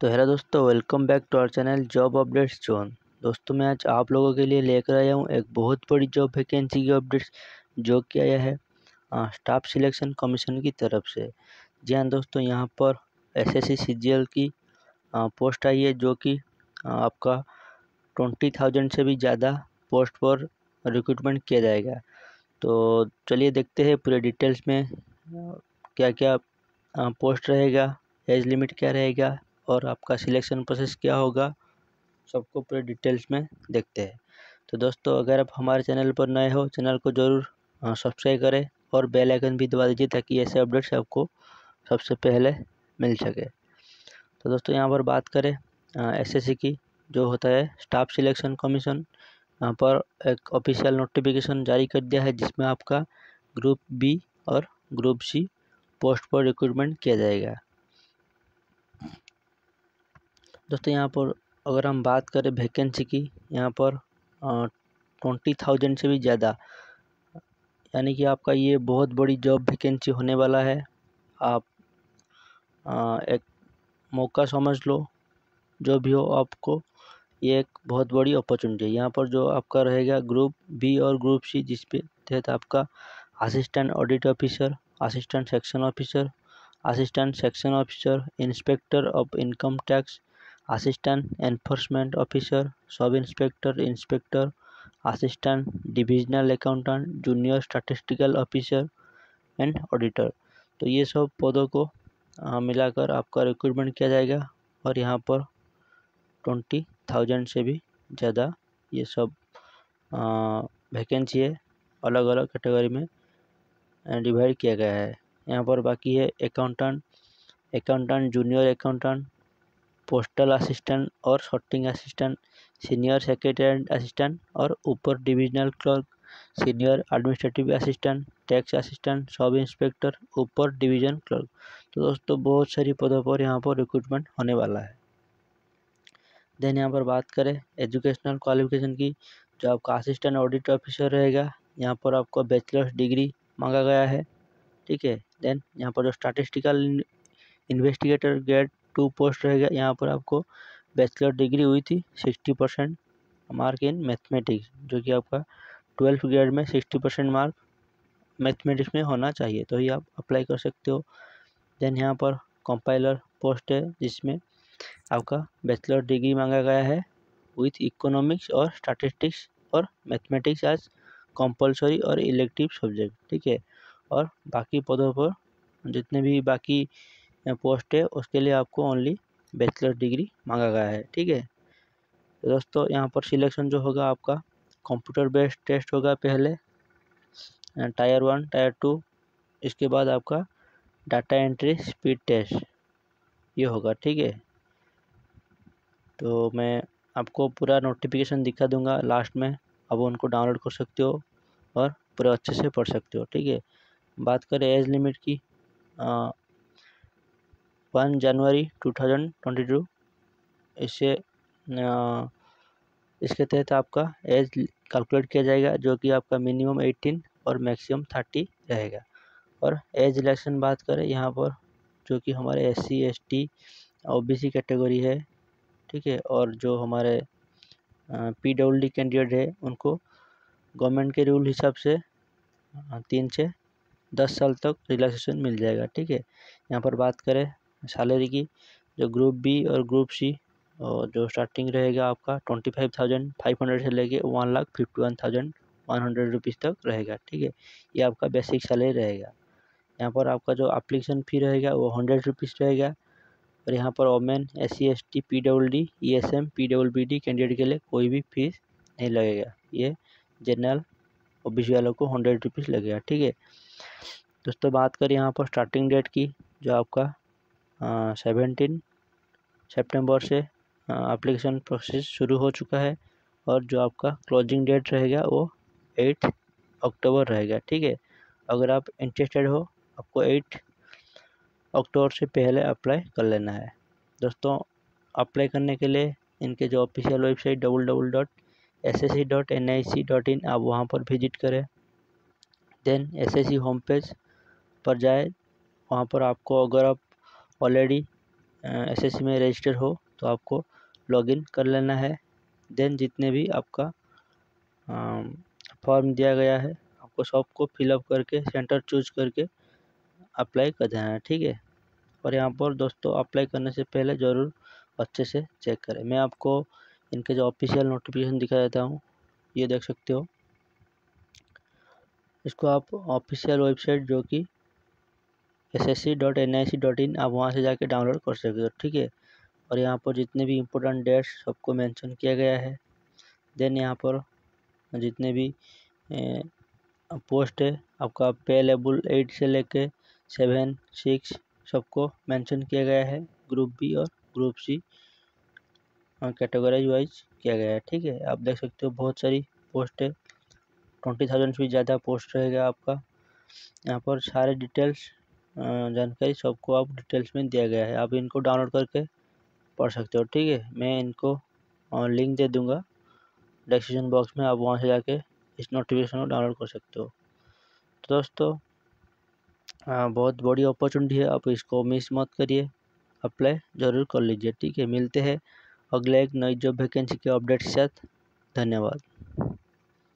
तो हेलो दोस्तों welcome back to our channel job updates zone दोस्तों मैं आज आप लोगों के लिए लेकर आया हूँ एक बहुत बड़ी जॉब वैकेंसी की अपडेट्स जो कि आया है स्टाफ सिलेक्शन कमीशन की तरफ़ से। जी हाँ दोस्तों यहाँ पर एसएससी सीजीएल की आ, पोस्ट आई है जो कि आपका ट्वेंटी थाउज़ेंड से भी ज़्यादा पोस्ट पर रिक्रूटमेंट किया जाएगा। तो चलिए देखते हैं पूरे डिटेल्स में क्या क्या पोस्ट रहेगा एज लिमिट क्या रहेगा और आपका सिलेक्शन प्रोसेस क्या होगा, सबको पूरे डिटेल्स में देखते हैं। तो दोस्तों, अगर आप हमारे चैनल पर नए हो चैनल को ज़रूर सब्सक्राइब करें और बेल आइकन भी दबा दीजिए ताकि ऐसे अपडेट्स आपको सबसे पहले मिल सके। तो दोस्तों, यहाँ पर बात करें एसएससी की, जो होता है स्टाफ सिलेक्शन कमीशन यहाँ पर एक ऑफिशियल नोटिफिकेशन जारी कर दिया है, जिसमें आपका ग्रुप बी और ग्रुप सी पोस्ट पर रिक्रूटमेंट किया जाएगा। दोस्तों यहाँ पर अगर हम बात करें वैकेंसी की यहाँ पर ट्वेंटी थाउज़ेंड से भी ज़्यादा यानी कि आपका ये बहुत बड़ी जॉब वैकेंसी होने वाला है। आप आ, एक मौका समझ लो जो भी हो आपको ये एक बहुत बड़ी अपॉर्चुनिटी है। यहाँ पर जो आपका रहेगा ग्रुप बी और ग्रुप सी जिस पे तहत आपका assistant audit officer assistant section officer assistant section officer inspector of income tax assistant enforcement officer sub inspector inspector assistant divisional accountant junior statistical officer and auditor तो ये सब पदों को मिलाकर आपका रिक्रूटमेंट किया जाएगा और यहाँ पर ट्वेंटी थाउज़ेंड से भी ज़्यादा ये सब वैकेंसी है अलग अलग कैटेगरी में डिवाइड किया गया है। यहाँ पर बाकी है accountant accountant junior accountant postal assistant और sorting assistant senior secretary assistant और upper divisional clerk senior administrative assistant tax assistant sub inspector upper division clerk तो दोस्तों, बहुत सारी पदों पर यहाँ पर रिक्रूटमेंट होने वाला है। देन यहाँ पर बात करें एजुकेशनल क्वालिफिकेशन की। जो आपका असिस्टेंट ऑडिट ऑफिसर रहेगा, यहाँ पर आपको बैचलर्स डिग्री मांगा गया है। ठीक है? देन यहाँ पर जो statistical investigator grade two post रहेगा। यहाँ पर आपको बैचलर डिग्री हुई थी sixty percent mark in mathematics, जो कि आपका ट्वेल्थ ग्रेड में सिक्सटी परसेंट मार्क मैथमेटिक्स में होना चाहिए। तो ही आप अप्लाई कर सकते हो। देन यहाँ पर कंपाइलर पोस्ट है, जिसमें आपका बैचलर डिग्री मांगा गया है विथ इकोनॉमिक्स और स्टैटिस्टिक्स और मैथमेटिक्स एज कंपलसरी और इलेक्टिव सब्जेक्ट, ठीक है? और बाकी पदों पर जितने भी बाकी पोस्ट है उसके लिए आपको ओनली बैचलर डिग्री मांगा गया है ठीक है? तो दोस्तों यहाँ पर सिलेक्शन जो होगा आपका कंप्यूटर बेस्ड टेस्ट होगा पहले टायर वन टायर टू इसके बाद आपका डाटा एंट्री स्पीड टेस्ट ये होगा ठीक है? तो मैं आपको पूरा नोटिफिकेशन दिखा दूँगा लास्ट में अब उनको डाउनलोड कर सकते हो और पूरे अच्छे से पढ़ सकते हो ठीक है? बात करें एज लिमिट की आ, one January two thousand twenty two इससे इसके तहत आपका एज कैलकुलेट किया जाएगा, जो कि आपका मिनिमम एटीन और मैक्सिमम थर्टी रहेगा। और एज इलेक्शन बात करें, यहाँ पर जो कि हमारे S C S T O B C category है, ठीक है? और जो हमारे पी डब्ल्यू डी कैंडिडेट है, उनको गवर्नमेंट के रूल हिसाब से तीन से दस साल तक रिलैक्सेशन मिल जाएगा, ठीक है? यहाँ पर बात करें सैलरी की, जो ग्रुप बी और ग्रुप सी, और जो स्टार्टिंग रहेगा आपका twenty five thousand five hundred से लेके one lakh fifty one thousand one hundred rupees तक रहेगा, ठीक है? ये आपका बेसिक सैलरी रहेगा। यहाँ पर आपका जो अप्लीकेशन फ़ी रहेगा वो हंड्रेड रुपीज़ रहेगा। और यहाँ पर women S C S T P W D E S M P W B D candidate के लिए कोई भी फ़ीस नहीं लगेगा। ये जनरल ओ बी सी वालों को हंड्रेड रुपीज़ लगेगा, ठीक है? दोस्तों, बात करें यहाँ पर स्टार्टिंग डेट की, जो आपका सेवेंटीन सेप्टेम्बर से एप्लीकेशन प्रोसेस शुरू हो चुका है और जो आपका क्लोजिंग डेट रहेगा वो एट अक्टूबर रहेगा, ठीक है? अगर आप इंटरेस्टेड हो, आपको एट अक्टूबर से पहले अप्लाई कर लेना है। दोस्तों अप्लाई करने के लिए इनके जो official website double double dot S S C dot N I C dot in आप वहाँ पर विज़िट करें। Then S S C home page पर जाए। वहाँ पर आपको अगर आप ऑलरेडी एसएससी में रजिस्टर हो तो आपको लॉगिन कर लेना है। देन जितने भी आपका फॉर्म दिया गया है, आपको सबको फिलअप करके सेंटर चूज़ करके अप्लाई कर देना है, ठीक है? और यहाँ पर दोस्तों अप्लाई करने से पहले ज़रूर अच्छे से चेक करें। मैं आपको इनके जो ऑफिशियल नोटिफिकेशन दिखा देता हूँ ये देख सकते हो। इसको आप ऑफिशियल वेबसाइट जो कि S S C dot N I C dot in आप वहाँ से जाके डाउनलोड कर सकते हो, ठीक है? और यहाँ पर जितने भी इम्पोर्टेंट डेट्स सबको मेंशन किया गया है। देन यहाँ पर जितने भी पोस्ट है, आपका पे लेबल एट से लेके सेवन सिक्स सबको मेंशन किया गया है। ग्रुप बी और ग्रुप सी कैटेगराइज वाइज किया गया है, ठीक है? आप देख सकते हो बहुत सारी पोस्ट है। ट्वेंटी थाउज़ेंड से भी ज़्यादा पोस्ट रहेगा आपका। यहाँ पर सारे डिटेल्स जानकारी सबको आप डिटेल्स में दिया गया है। आप इनको डाउनलोड करके पढ़ सकते हो, ठीक है? मैं इनको लिंक दे दूँगा। डिस्क्रिप्शन बॉक्स में आप वहाँ से जाके इस नोटिफिकेशन को डाउनलोड कर सकते हो। तो दोस्तों बहुत बड़ी अपॉर्चुनिटी है। आप इसको मिस मत करिए। अप्लाई ज़रूर कर लीजिए, ठीक है? मिलते हैं अगले एक नई जॉब वैकेंसी के अपडेट के साथ। धन्यवाद।